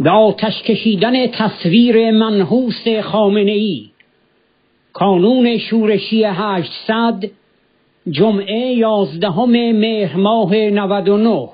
به آتش کشیدن تصویر منحوس خامنه ای کانون شورشی 800 جمعه 11 مهر ماه 99